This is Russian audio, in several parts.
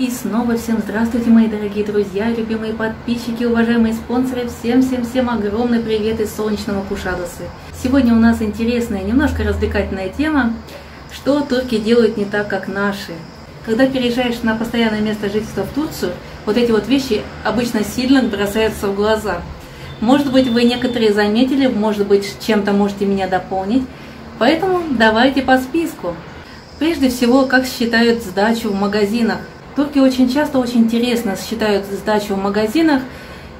И снова всем здравствуйте, мои дорогие друзья, любимые подписчики, уважаемые спонсоры. Всем-всем-всем огромный привет из солнечного Кушадосы. Сегодня у нас интересная, немножко развлекательная тема, что турки делают не так, как наши. Когда переезжаешь на постоянное место жительства в Турцию, вот эти вот вещи обычно сильно бросаются в глаза. Может быть, вы некоторые заметили, может быть, чем-то можете меня дополнить. Поэтому давайте по списку. Прежде всего, как считают сдачу в магазинах. Турки очень часто очень интересно считают сдачу в магазинах.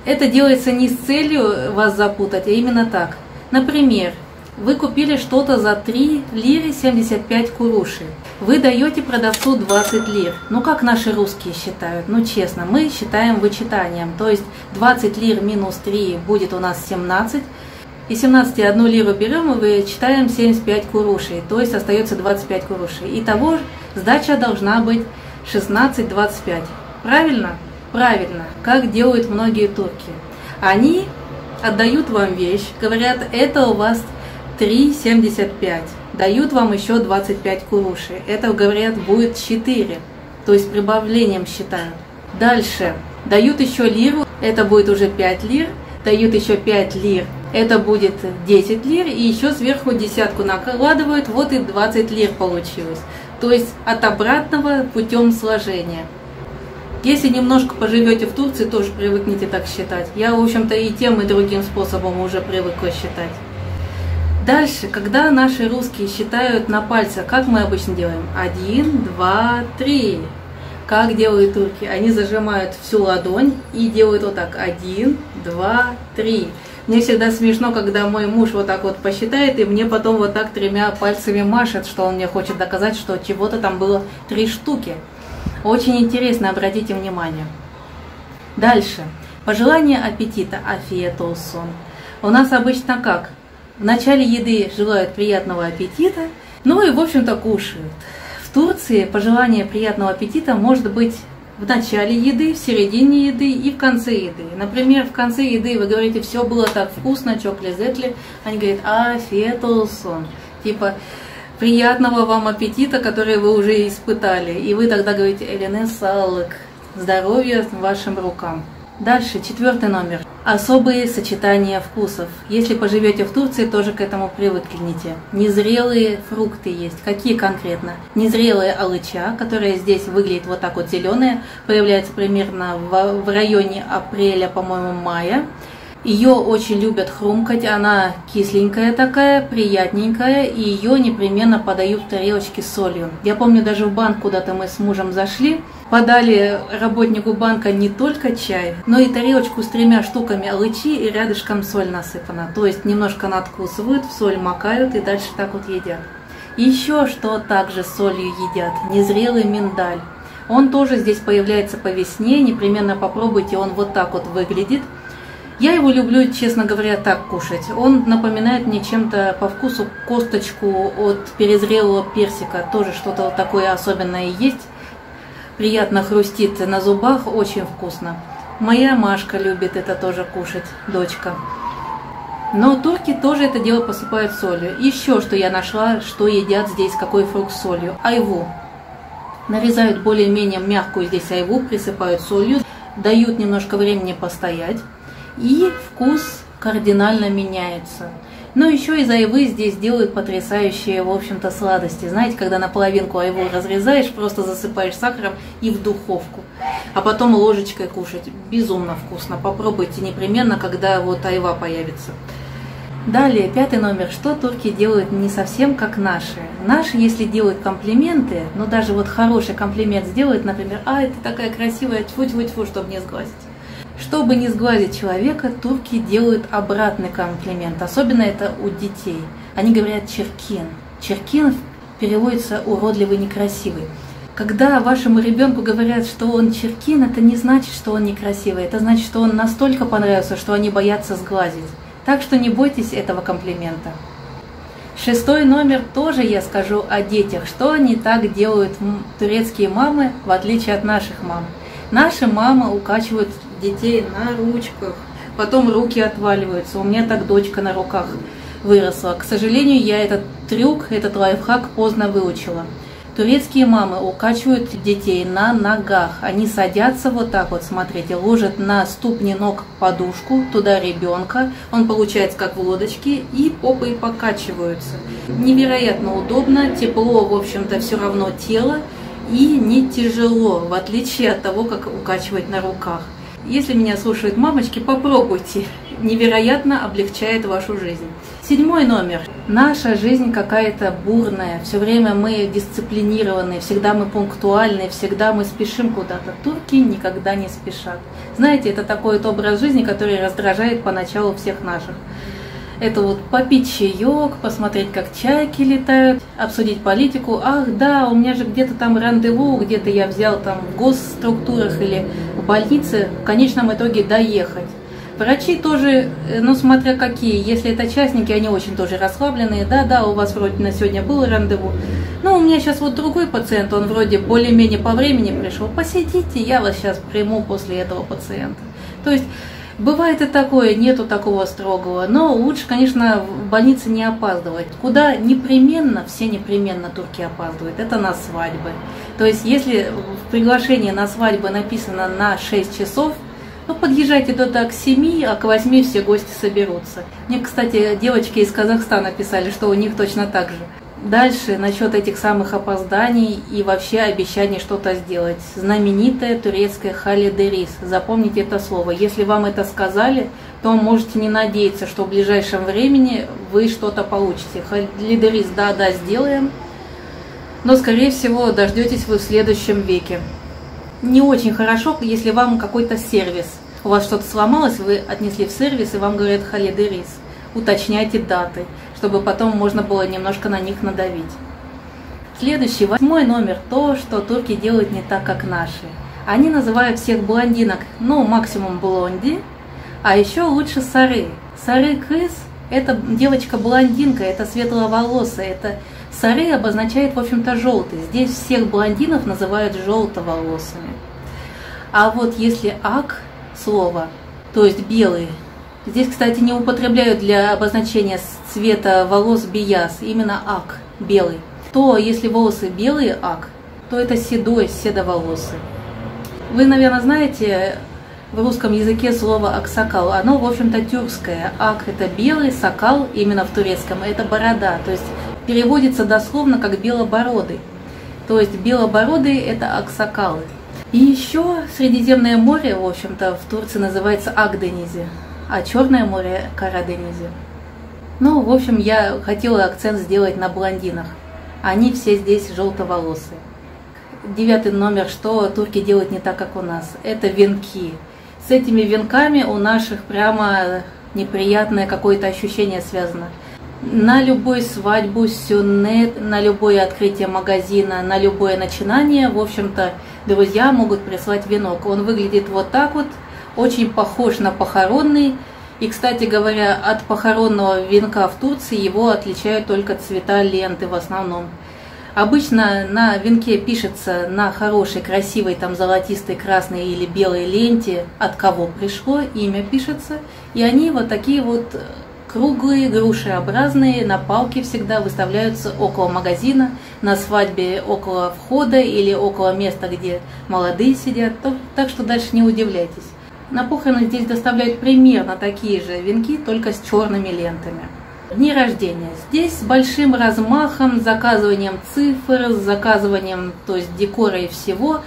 Это делается не с целью вас запутать, а именно так. Например, вы купили что-то за 3 лиры 75 куруши. Вы даете продавцу 20 лир. Ну как наши русские считают? Ну честно, мы считаем вычитанием. То есть 20 лир минус 3 будет у нас 17. И 17 одну лиру берем и вычитаем 75 курушей. То есть остается 25 курушей. Итого сдача должна быть 16-25. Правильно? Правильно. Как делают многие турки. Они отдают вам вещь, говорят, это у вас 3,75. Дают вам еще 25 куруши. Это, говорят, будет 4. То есть прибавлением считают. Дальше. Дают еще лиру. Это будет уже 5 лир. Дают еще 5 лир. Это будет 10 лир. И еще сверху десятку накладывают. Вот и 20 лир получилось то есть от обратного путем сложения. Если немножко поживете в Турции, тоже привыкните так считать. Я, в общем-то, и тем, и другим способом уже привыкла считать. Дальше, когда наши русские считают на пальцах, как мы обычно делаем? Один, два, три. Как делают турки? Они зажимают всю ладонь и делают вот так. Один, два, три. Мне всегда смешно, когда мой муж вот так вот посчитает, и мне потом вот так тремя пальцами машет, что он мне хочет доказать, что чего-то там было три штуки. Очень интересно, обратите внимание. Дальше. Пожелание аппетита. Афиетолсон. У нас обычно как? В начале еды желают приятного аппетита, ну и, в общем-то, кушают. В Турции пожелание приятного аппетита может быть в начале еды, в середине еды и в конце еды. Например, в конце еды вы говорите, все было так вкусно, чокли зетли. Они говорят, а, фетолсон. Типа, приятного вам аппетита, который вы уже испытали. И вы тогда говорите, Элене салык, здоровья вашим рукам. Дальше, четвертый номер. Особые сочетания вкусов. Если поживете в Турции, тоже к этому привыкните. Незрелые фрукты есть. Какие конкретно? Незрелая алыча, которая здесь выглядит вот так вот зеленая, появляется примерно в, в районе апреля, по-моему, мая. Ее очень любят хрумкать, она кисленькая такая, приятненькая, и ее непременно подают в тарелочке с солью. Я помню, даже в банк куда-то мы с мужем зашли, подали работнику банка не только чай, но и тарелочку с тремя штуками алычи и рядышком соль насыпана. То есть немножко надкусывают, в соль макают и дальше так вот едят. Еще что также солью едят, незрелый миндаль. Он тоже здесь появляется по весне, непременно попробуйте, он вот так вот выглядит – я его люблю, честно говоря, так кушать. Он напоминает мне чем-то по вкусу косточку от перезрелого персика. Тоже что-то вот такое особенное есть. Приятно хрустит на зубах, очень вкусно. Моя Машка любит это тоже кушать, дочка. Но турки тоже это дело посыпают солью. Еще что я нашла, что едят здесь, какой фрукт с солью. Айву. Нарезают более-менее мягкую здесь айву, присыпают солью, дают немножко времени постоять и вкус кардинально меняется. Но еще из айвы здесь делают потрясающие, в общем-то, сладости. Знаете, когда наполовинку айву разрезаешь, просто засыпаешь сахаром и в духовку. А потом ложечкой кушать. Безумно вкусно. Попробуйте непременно, когда вот айва появится. Далее, пятый номер. Что турки делают не совсем как наши? Наши, если делают комплименты, ну даже вот хороший комплимент сделают, например, «Ай, ты такая красивая, тьфу-тьфу-тьфу», чтобы не сглазить. Чтобы не сгладить человека, турки делают обратный комплимент. Особенно это у детей. Они говорят черкин. Черкин переводится уродливый, некрасивый. Когда вашему ребенку говорят, что он черкин, это не значит, что он некрасивый. Это значит, что он настолько понравился, что они боятся сглазить. Так что не бойтесь этого комплимента. Шестой номер тоже я скажу о детях. Что они так делают турецкие мамы, в отличие от наших мам. Наши мамы укачивают детей на ручках, потом руки отваливаются. У меня так дочка на руках выросла. К сожалению, я этот трюк, этот лайфхак поздно выучила. Турецкие мамы укачивают детей на ногах. Они садятся вот так вот, смотрите, ложат на ступни ног подушку, туда ребенка. Он получается как в лодочке и попой покачиваются. Невероятно удобно, тепло, в общем-то, все равно тело и не тяжело, в отличие от того, как укачивать на руках. Если меня слушают мамочки, попробуйте. Невероятно облегчает вашу жизнь. Седьмой номер. Наша жизнь какая-то бурная. Все время мы дисциплинированы, всегда мы пунктуальны, всегда мы спешим куда-то. Турки никогда не спешат. Знаете, это такой вот образ жизни, который раздражает поначалу всех наших. Это вот попить чаек, посмотреть, как чайки летают, обсудить политику. Ах, да, у меня же где-то там рандеву, где-то я взял там в госструктурах или в больнице. В конечном итоге доехать. Врачи тоже, э, ну смотря какие, если это частники, они очень тоже расслабленные. Да-да, у вас вроде на сегодня было рандеву. Но у меня сейчас вот другой пациент, он вроде более-менее по времени пришел. Посидите, я вас сейчас приму после этого пациента. То есть Бывает и такое, нету такого строгого, но лучше, конечно, в больнице не опаздывать. Куда непременно, все непременно турки опаздывают, это на свадьбы. То есть, если в приглашении на свадьбы написано на 6 часов, ну, подъезжайте туда к 7, а к 8 все гости соберутся. Мне, кстати, девочки из Казахстана писали, что у них точно так же. Дальше, насчет этих самых опозданий и вообще обещаний что-то сделать. Знаменитая турецкая халидерис. Запомните это слово. Если вам это сказали, то можете не надеяться, что в ближайшем времени вы что-то получите. Халидерис, да-да, сделаем. Но, скорее всего, дождетесь вы в следующем веке. Не очень хорошо, если вам какой-то сервис. У вас что-то сломалось, вы отнесли в сервис, и вам говорят халидерис. Уточняйте даты чтобы потом можно было немножко на них надавить. Следующий, восьмой номер, то, что турки делают не так, как наши. Они называют всех блондинок, ну, максимум блонди, а еще лучше сары. Сары крыс – это девочка-блондинка, это светловолосая, это сары обозначает, в общем-то, желтый. Здесь всех блондинов называют желтоволосыми. А вот если ак слово, то есть белый, здесь, кстати, не употребляют для обозначения цвета волос бияс, именно ак, белый. То, если волосы белые ак, то это седой, седоволосый. Вы, наверное, знаете в русском языке слово аксакал. Оно, в общем-то, тюркское. Ак – это белый, сакал, именно в турецком, это борода. То есть переводится дословно как белобородый. То есть белобородые – это аксакалы. И еще Средиземное море, в общем-то, в Турции называется Агденизи, а Черное море – Караденизи. Ну, в общем, я хотела акцент сделать на блондинах. Они все здесь желтоволосые. Девятый номер, что турки делают не так, как у нас. Это венки. С этими венками у наших прямо неприятное какое-то ощущение связано. На любую свадьбу, сюнет, на любое открытие магазина, на любое начинание, в общем-то, друзья могут прислать венок. Он выглядит вот так вот, очень похож на похоронный, и, кстати говоря, от похоронного венка в Турции его отличают только цвета ленты в основном. Обычно на венке пишется на хорошей, красивой, там золотистой, красной или белой ленте, от кого пришло, имя пишется. И они вот такие вот круглые, грушеобразные, на палке всегда выставляются около магазина, на свадьбе около входа или около места, где молодые сидят. Так что дальше не удивляйтесь. На похороны здесь доставляют примерно такие же венки, только с черными лентами. Дни рождения. Здесь с большим размахом, с заказыванием цифр, с заказыванием то есть декора и всего,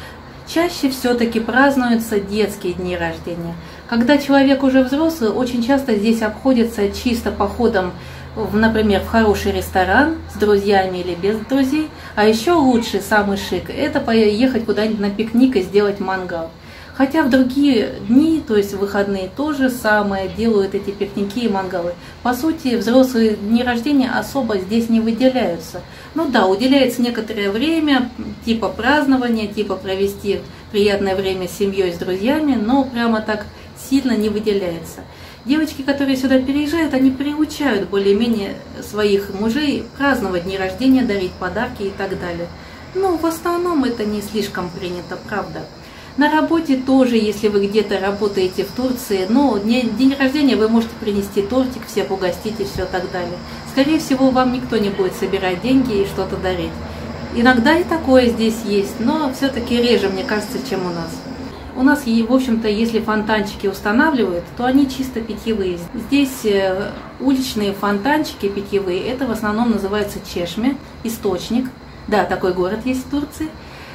чаще все-таки празднуются детские дни рождения. Когда человек уже взрослый, очень часто здесь обходится чисто походом в, например, в хороший ресторан с друзьями или без друзей. А еще лучше, самый шик, это поехать куда-нибудь на пикник и сделать мангал. Хотя в другие дни, то есть выходные, то же самое делают эти пикники и мангалы. По сути, взрослые дни рождения особо здесь не выделяются. Ну да, уделяется некоторое время, типа празднования, типа провести приятное время с семьей, с друзьями, но прямо так сильно не выделяется. Девочки, которые сюда переезжают, они приучают более-менее своих мужей праздновать дни рождения, дарить подарки и так далее. Но в основном это не слишком принято, правда. На работе тоже, если вы где-то работаете в Турции, но день рождения вы можете принести тортик, всех угостить и все так далее. Скорее всего, вам никто не будет собирать деньги и что-то дарить. Иногда и такое здесь есть, но все-таки реже, мне кажется, чем у нас. У нас, в общем-то, если фонтанчики устанавливают, то они чисто питьевые. Здесь э, уличные фонтанчики питьевые, это в основном называется чешме, источник. Да, такой город есть в Турции.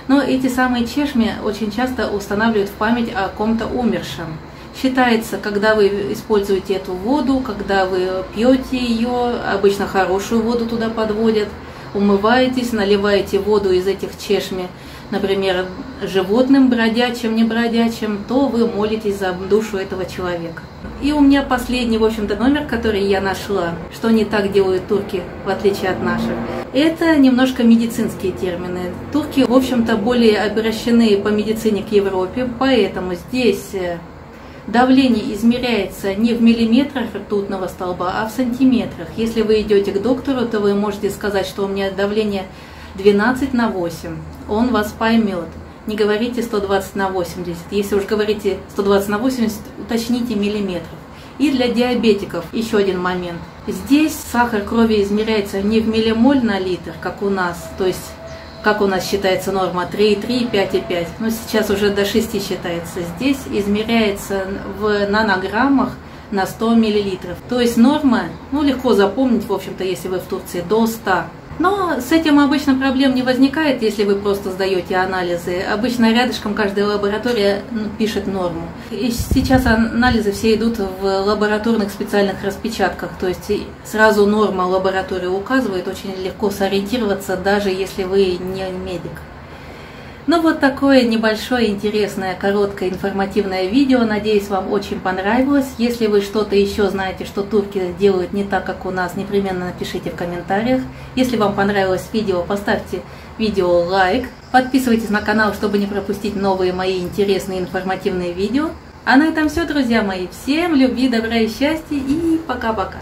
Но эти самые чешми очень часто устанавливают в память о ком-то умершем. Считается, когда вы используете эту воду, когда вы пьете ее, обычно хорошую воду туда подводят, умываетесь, наливаете воду из этих чешми, например, животным бродячим, не бродячим, то вы молитесь за душу этого человека. И у меня последний, в общем-то, номер, который я нашла, что не так делают турки, в отличие от наших. Это немножко медицинские термины. Турки, в общем-то, более обращены по медицине к Европе, поэтому здесь э, Давление измеряется не в миллиметрах ртутного столба, а в сантиметрах. Если вы идете к доктору, то вы можете сказать, что у меня давление 12 на 8. Он вас поймет. Не говорите 120 на 80. Если уж говорите 120 на 80, уточните миллиметров. И для диабетиков еще один момент. Здесь сахар крови измеряется не в миллимоль на литр, как у нас, то есть как у нас считается норма 3,3, 5,5, но сейчас уже до 6 считается. Здесь измеряется в нанограммах на 100 миллилитров. То есть норма, ну легко запомнить, в общем-то, если вы в Турции, до 100. Но с этим обычно проблем не возникает, если вы просто сдаете анализы. Обычно рядышком каждая лаборатория пишет норму. И сейчас анализы все идут в лабораторных специальных распечатках, то есть сразу норма лаборатории указывает, очень легко сориентироваться, даже если вы не медик. Ну вот такое небольшое, интересное, короткое, информативное видео. Надеюсь, вам очень понравилось. Если вы что-то еще знаете, что турки делают не так, как у нас, непременно напишите в комментариях. Если вам понравилось видео, поставьте видео лайк. Подписывайтесь на канал, чтобы не пропустить новые мои интересные информативные видео. А на этом все, друзья мои. Всем любви, добра и счастья и пока-пока.